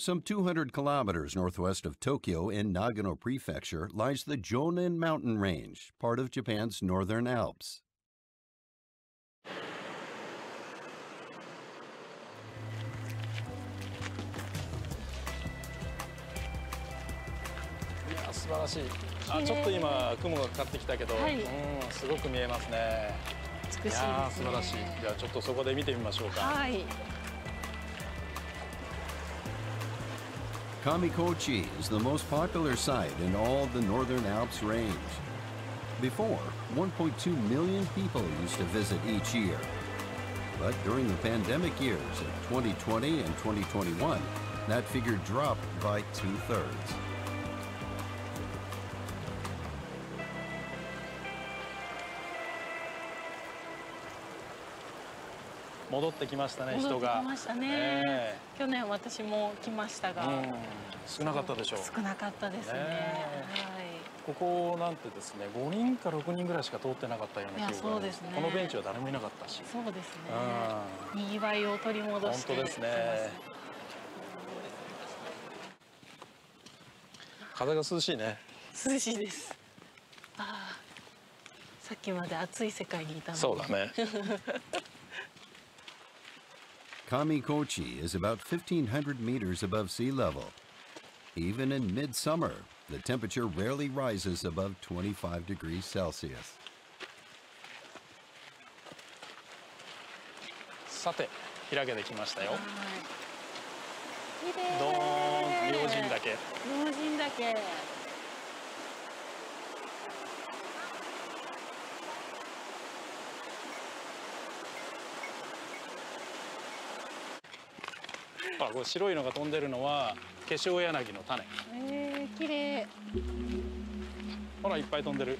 Some 200 kilometers northwest of Tokyo in Nagano Prefecture lies the Jonin mountain range, part of Japan's northern Alps. 素晴らしいあちょっと今雲がかかってきたけど、はい、うんすごく見えますね美しいです、ね、素晴らしいじゃあちょっとそこで見てみましょうかはい Kamikochi is the most popular site in all the Northern Alps range. Before, 1.2 million people used to visit each year. But during the pandemic years of 2020 and 2021, that figure dropped by two-thirds. 戻ってきましたね人がましたね、え。ー、去年私も来ましたが、うん、少なかったでしょう。少なかったですね、ね、はい。ここなんてですね5人か6人ぐらいしか通ってなかったような気が。ね。このベンチは誰もいなかったし。そうですね、うん、にぎわいを取り戻して。本当ですね。風が涼しいね。涼しいです。ああさっきまで暑い世界にいたのそうだね Kamikochi is about 1,500 meters above sea level. Even in midsummer, the temperature rarely rises above 25 degrees Celsius. さて、開けてきましたよ。どーん、明神岳。明神岳。 あこれ白いのが飛んでるのは化粧柳の種えー、綺麗ほらいっぱい飛んでる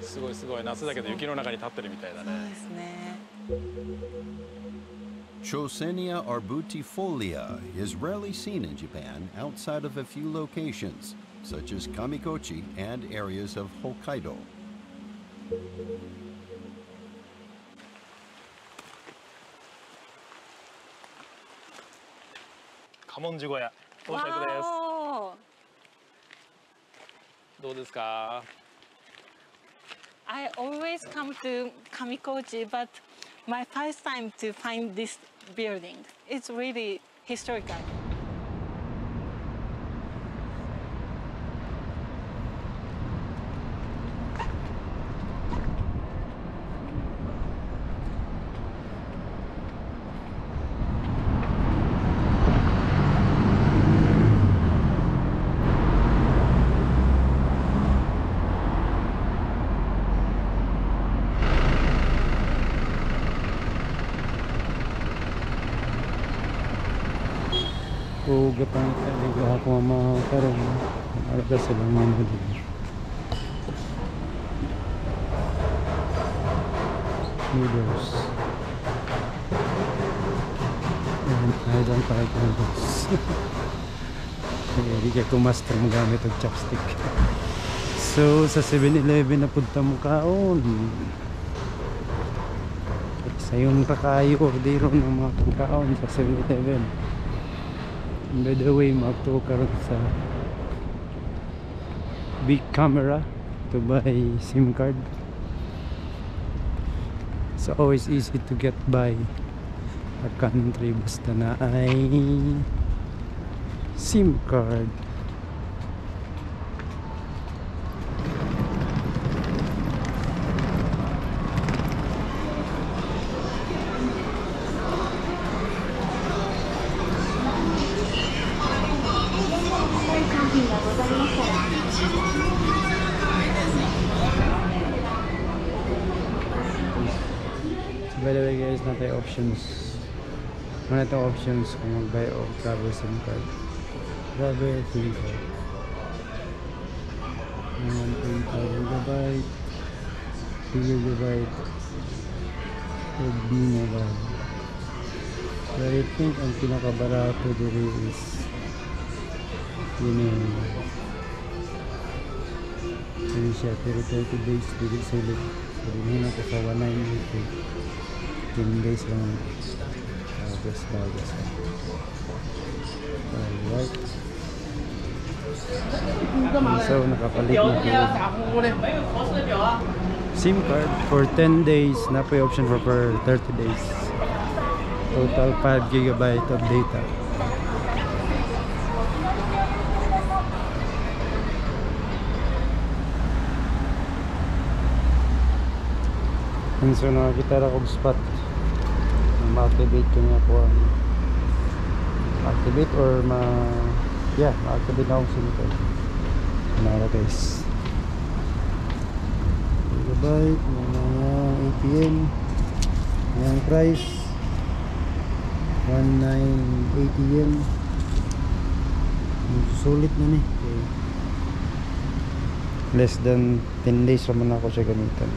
すごいすごい夏だけど雪の中に立ってるみたいだねそうですね Chosenia arbutifolia is rarely seen in Japan outside of a few locations, such as Kamikochi and areas of Hokkaido. 家紋寺小屋到着ですどうですか I always come to Kamikochi but my first time to find this building it's really historical silang din. Noodles. Ayan, I don't like noodles. Hindi kaya ko master magamit ang chopstick. So, sa 7-Eleven na punta mo kaon. Sa yung kakayo order ng mga pagkaon sa 7-Eleven by the way magto karon sa big camera to buy sim card. It's always easy to get by. A country basta na ay sim card by the way guys na tayo options ano ito options kung mag-buy o travel sim card. Travel sim card. 1.5 gigabyte 2 gigabyte. And B mobile but I think ang pinakabarato dito is yun yun yun siya pero 30 days dito sa ulit. So rin ko sa 198 10 days lang uh, West Vegas. Alright. So, nakapalit na po. SIM card for 10 days. Na po yung option for per 30 days. Total 5 gigabyte of data. And so nakakita na spot ma-activate ko niya po ang activate or ma yeah ma-activate na akong SIM card Nara guys. Gigabyte may mga ATM yung price. 19 ATM sulit na ni. Okay. less than 10 days naman ako siya gamitan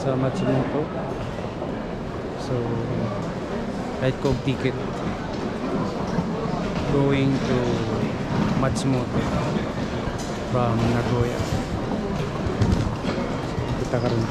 sa Matsumoto so kahit kog ticket going to Matsumoto from Nagoya. Kita ka rin.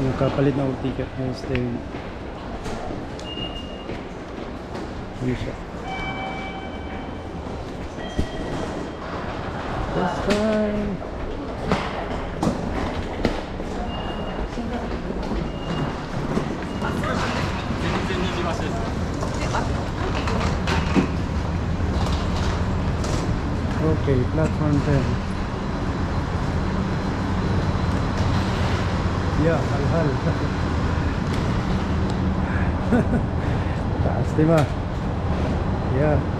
Yung kapalit na ticket na stay ano siya this time okay platform 10 Yeah, hal-hal. Taas, di ba? Yeah.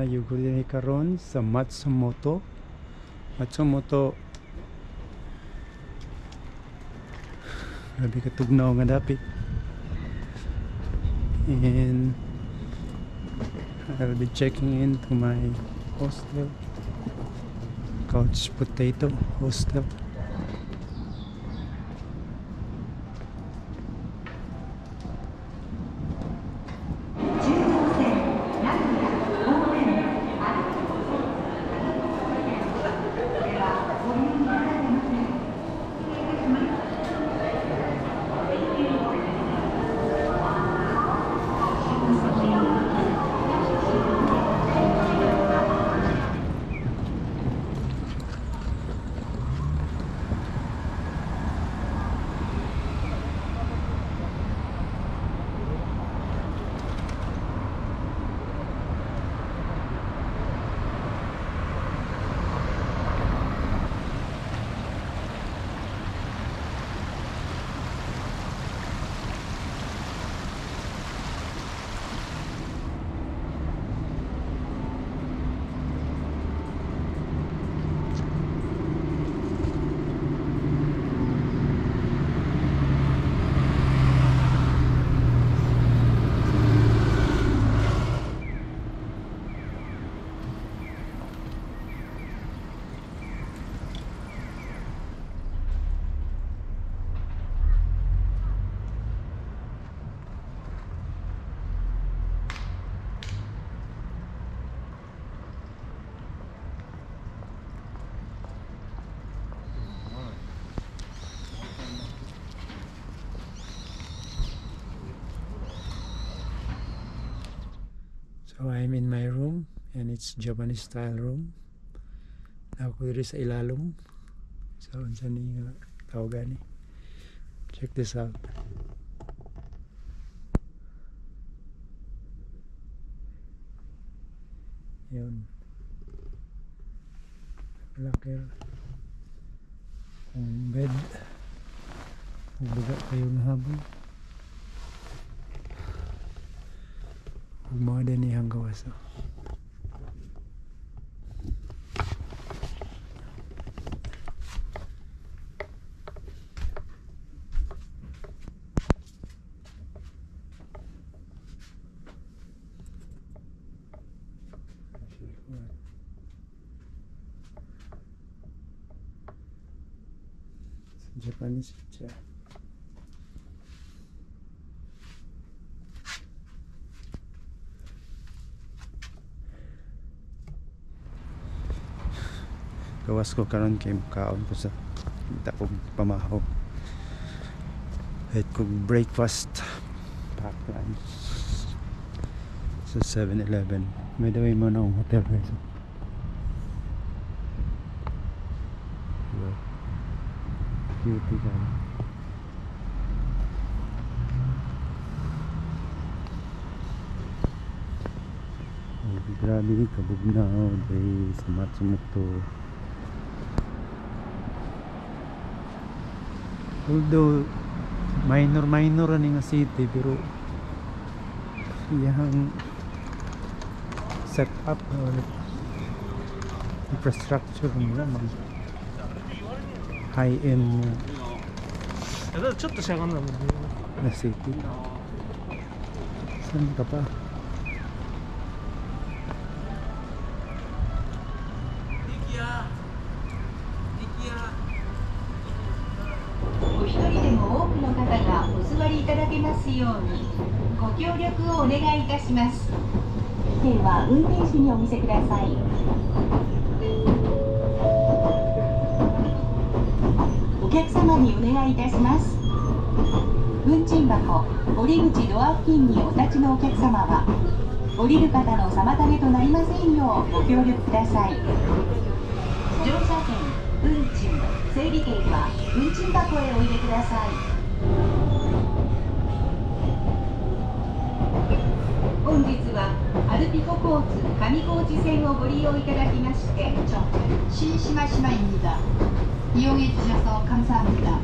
Og na nayugod din karon sa Matsumoto. Matsumoto grabe katugnaw nga dapit. And I'll be checking into my hostel. Couch potato hostel So I'm in my room and it's Japanese style room. Ako diri sa ilalom. So unsa ni tawagan ni. Check this out. Yun. Locker. Ang bed. Magbaga kayo ng habon. Uma moet ndeni yoon. Gawas ko karon kay kaon ko sa kita kog pamahaw. Kahit kog breakfast. Pack lunch sa 7-Eleven may daway mo na akong hotel guys. Ka Oh, grabe kabugnaw dahil sa Matsumoto although minor minor ni nga city pero yung set up or infrastructure nila mag high end na na city. Saan ka pa? します。では運転手にお見せください。お客様にお願いいたします。運賃箱降り口ドア付近にお立ちのお客様は降りる方の妨げとなりませんようご協力ください。乗車券運賃整理券は運賃箱へお入れください。本日はアルピコ交通上高地線をご利用いただきまして진심하시마입니다 이용해 주셔서 감사합니다.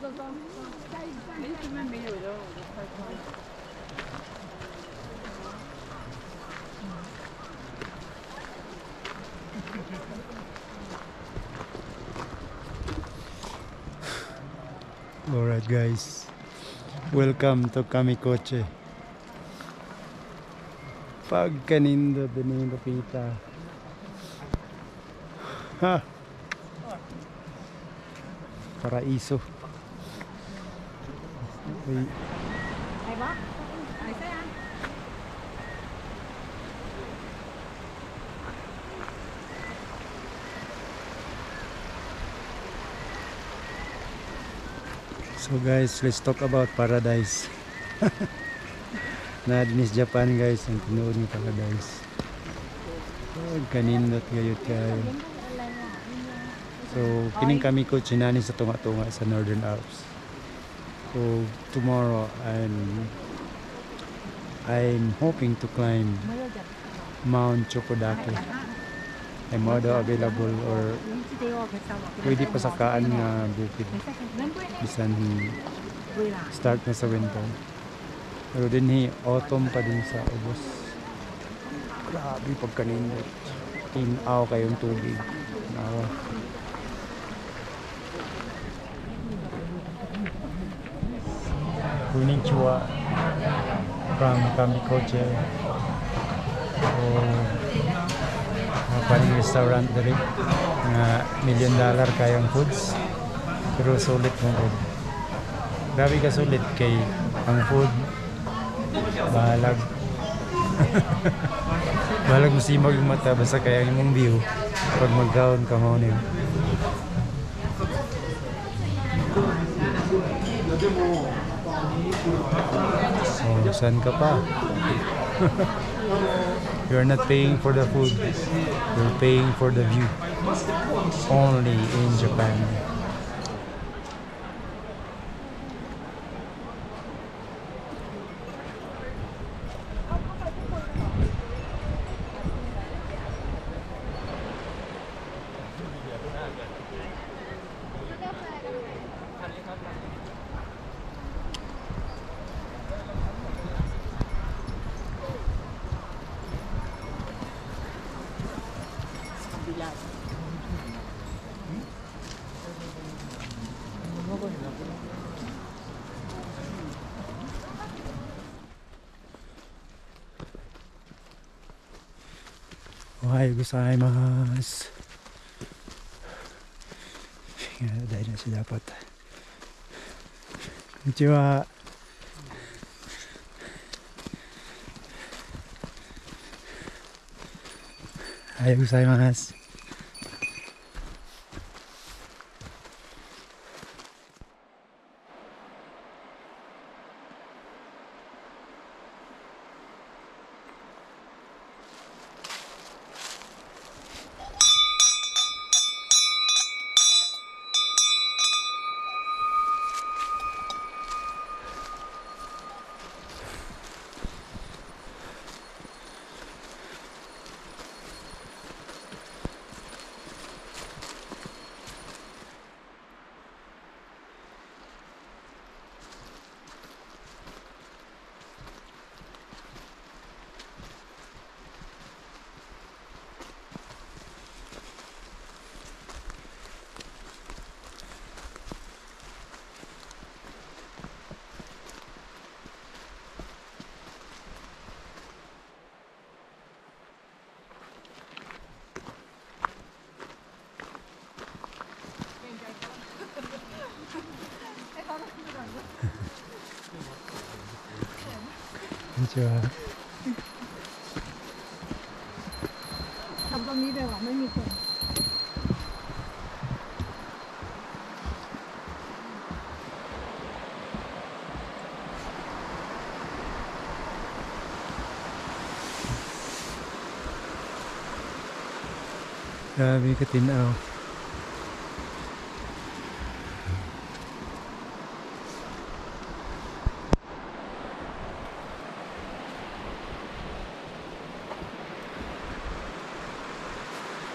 Alright guys, welcome to Kamikoche. Pagkanindo din yung kapita. Ha! Paraiso. Uy. So guys, let's talk about paradise. na dinis Japan guys, ang tinuod ni paradise. Oh, kanindot gayud kayo. So, kining kami ko chinani sa tunga-tunga sa Northern Alps. So, tomorrow I'm I'm hoping to climb Mount Chokodake. Ay mo daw available or pwede pa sakaan nga bukid. Bisan start na sa winter. Pero din hi autumn pa din sa ubos grabe pagkanindot tinaw kayong tubig. Nawa Konnichiwa from Kamikoche so mga paling restaurant diri nga million dollar kayang foods. Pero sulit mo food. Grabe ka sulit kay ang food. Bahalag Balag mo simag yung mata basta kaya imong view. Pag magkaon ka mo niyo. Saan ka pa? You're not paying for the food. You're paying for the view. Only in Japan. はうございます。こんにちは。おはようございます。 ชื่อทำตรงนี้เลยหรอไม่มีคนเออมีกระตินเอา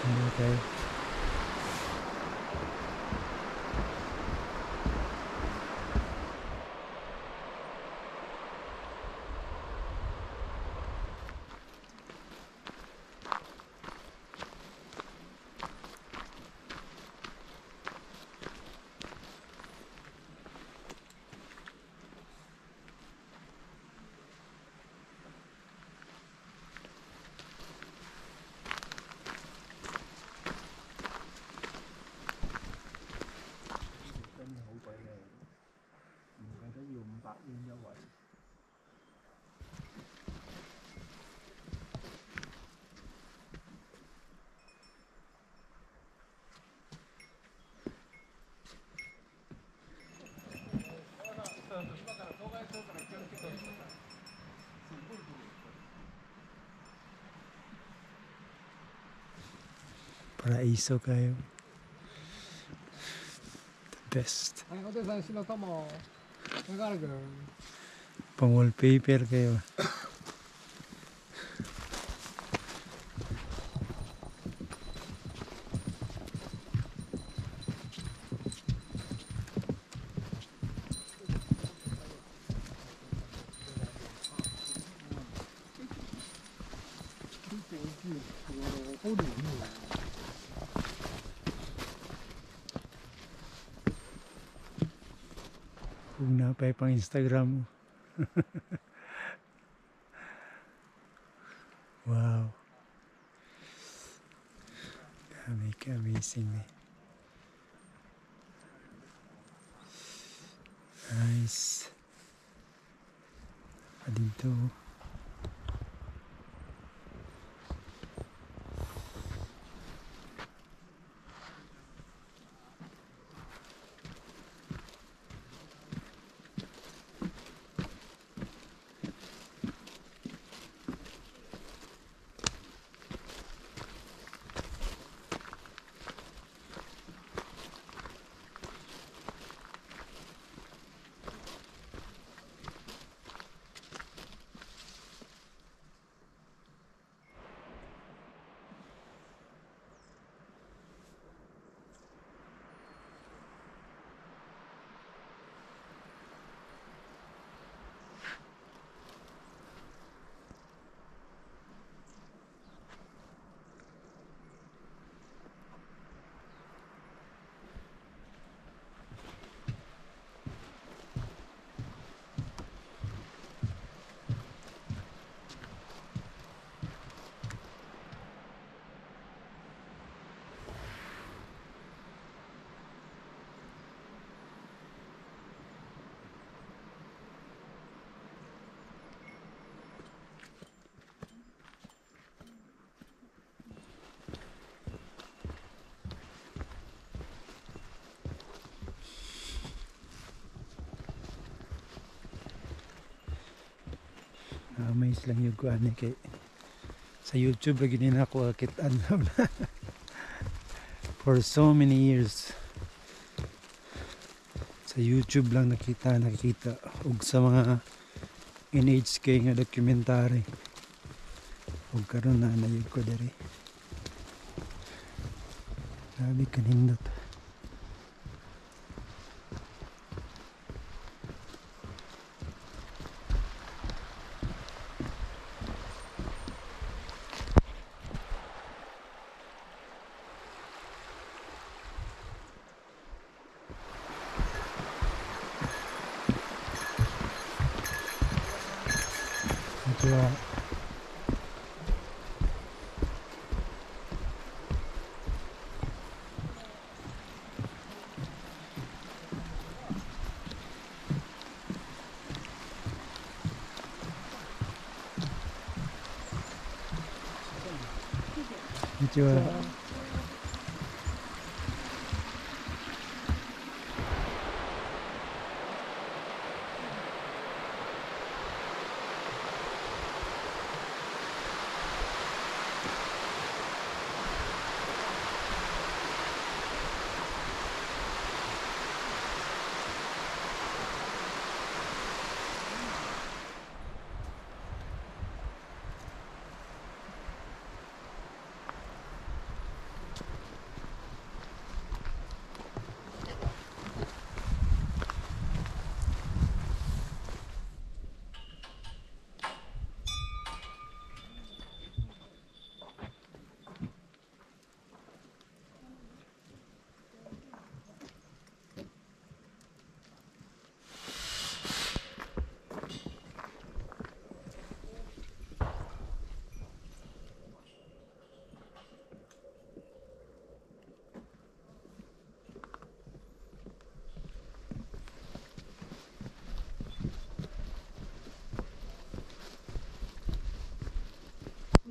Okay. paraíso kayo. Eh. The best. Pangol paper kayo. Instagram. wow. Kami kami sini. Amaze lang yung kuan ni kay sa YouTube lagi din ako akit na. For so many years. Sa YouTube lang nakita nakikita. Ug sa mga NHK nga documentary ug karon na nayud ko diri. Grabe kanindot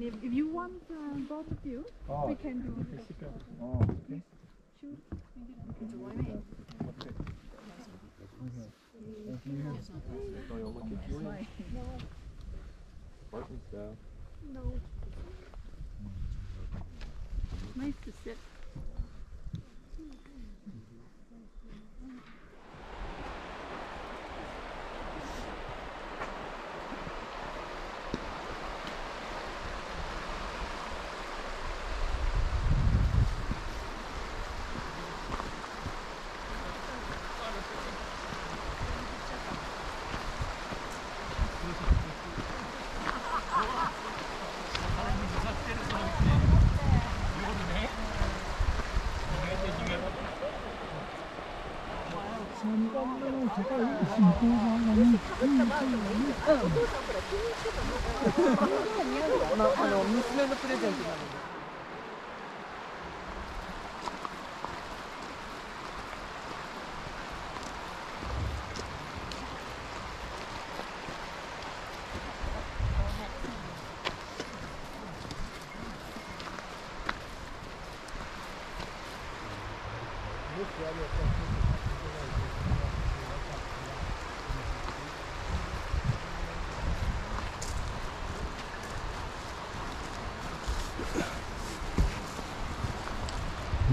If, if you want uh, both of you, oh, we can do it. Oh, okay. Sure. We can do it. Thank you. You'll No. Nice to sit.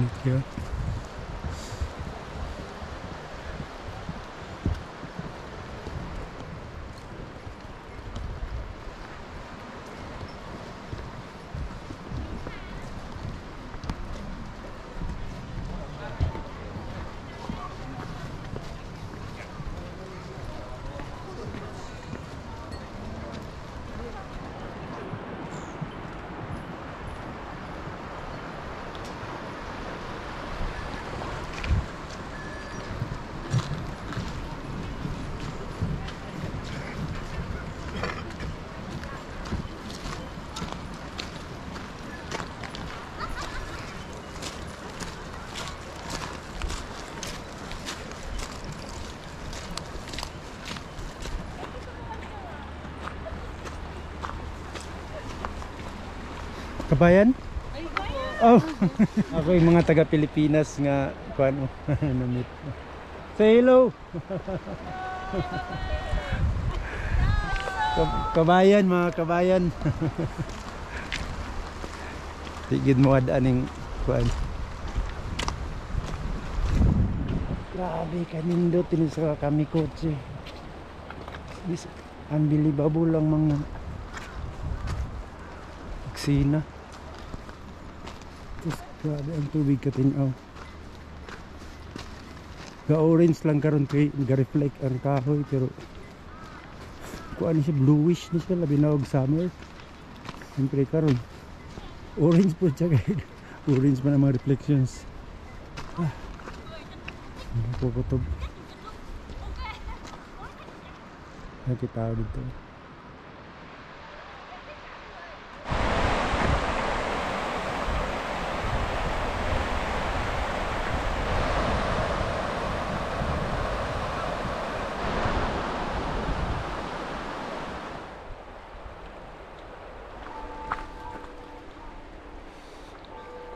here Kabayan? Oh, ako yung mga taga Pilipinas nga kuan mo na-meet. Say hello. Kab- Kabayan, mga kabayan. Tigid mo adaan ng kuan. Grabe kanindot ini sa kami kotse. This unbelievable lang mga eksena. Grabe ang tubig katinaw. Ga-orange lang karon kay ga-reflect ang kahoy pero kuan siya bluish ni siya labi na og summer. Siyempre karon orange po siya kay orange man ang mga reflections. Ah. Nakukutob. Nakita dito.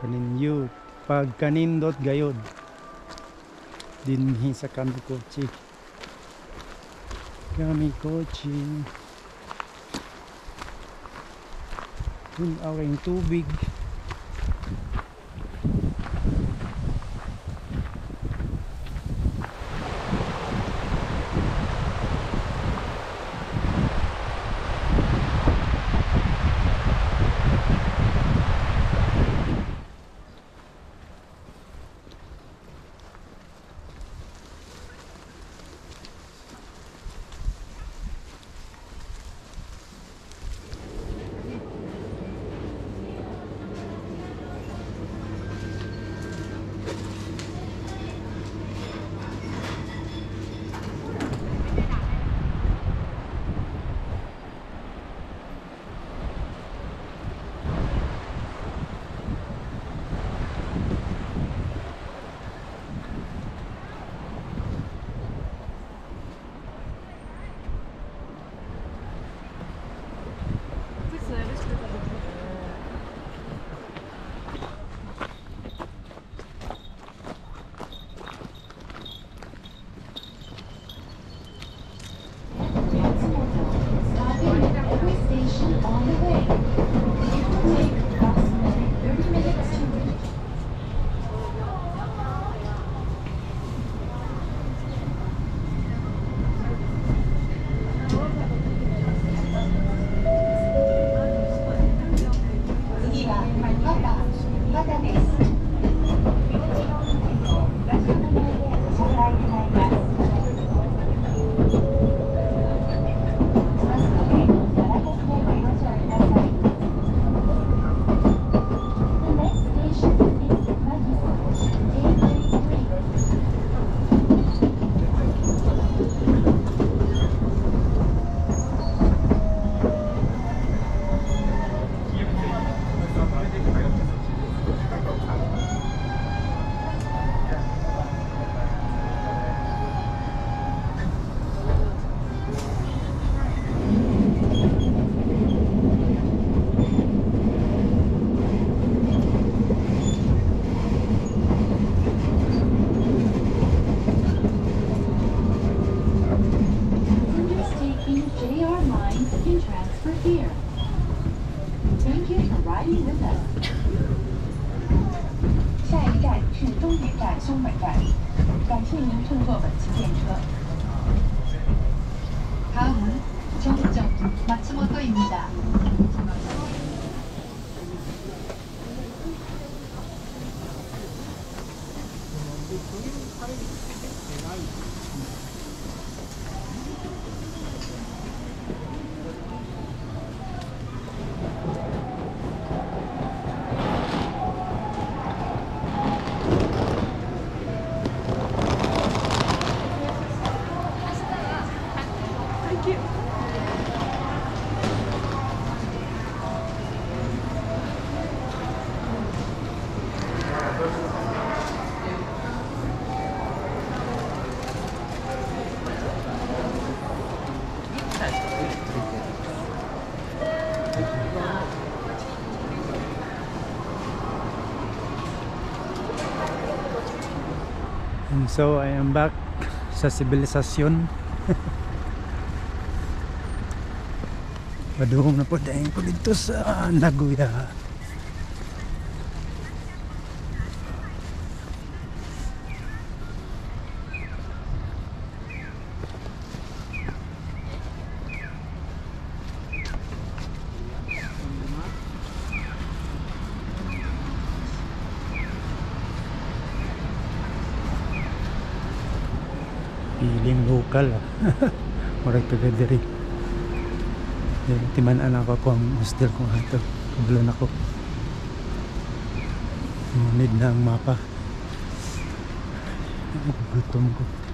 Kaninyo pag kanindot gayod. Dinhi sa kami kotse kami kotse yun awing tubig So I am back sa sibilisasyon. Padung na po dahil ko dito sa Nagoya. Local ah. Murag taga diri. Yan, timan-an ako ko ang hostel kong hato. Kabulon ako. Need na ang mapa. Gutom ko.